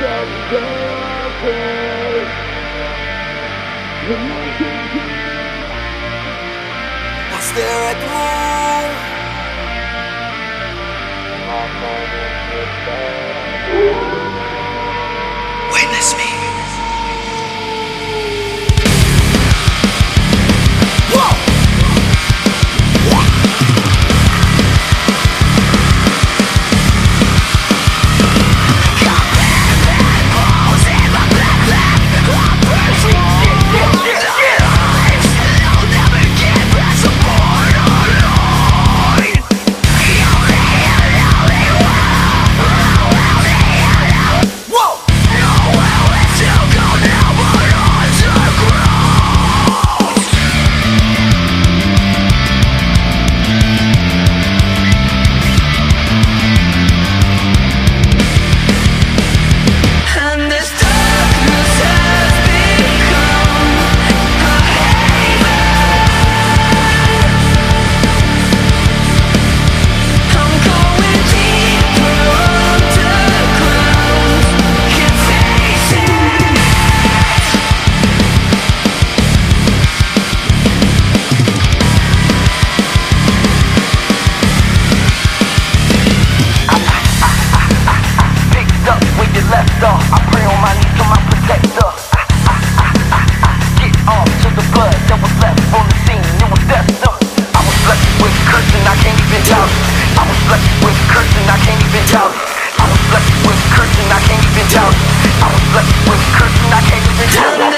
I stare at the. Witness me. I pray on my knees to my protector. Ah, ah, ah, ah. Get off to the blood that was left on the scene. It was destined. I was blessed with cursing, I can't even it. I was blessed with cursing, I can't even it. I was blessed with cursing, I can't even it. I was blessed with cursing, I can't even it.